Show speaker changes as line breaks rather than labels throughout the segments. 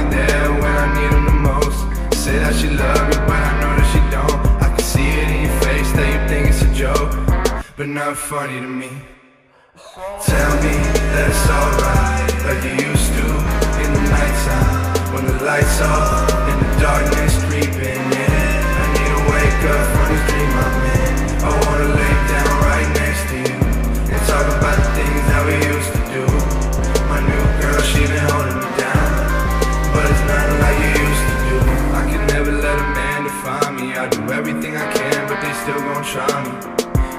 there when I need them the most. Say that she love me, but I know that she don't. I can see it in your face that you think it's a joke But not funny to me. Tell me that it's alright Like you used to in the nighttime When the lights off can, but they still gon' try me.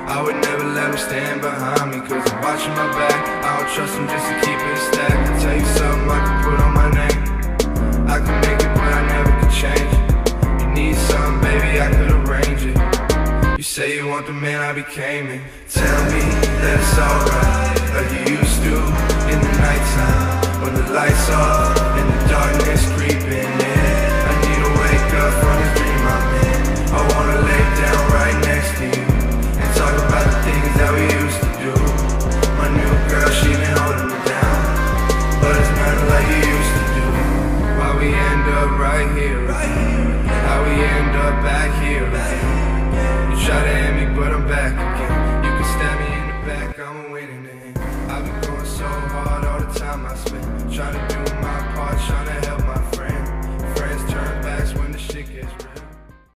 I would never let them stand behind me Cause I'm watching my back. I don't trust them just to keep it stacked. I tell you something I can put on my name. I can make it but I never could change it. You need something baby I could arrange it. You say you want the man I became it Tell me that it's alright. Like you used to in the nighttime When the lights off and the darkness creeping up right here? How we end up back here? You try to end me, but I'm back again. You can stab me in the back, I'm winning it. I've been going so hard all the time I spent trying to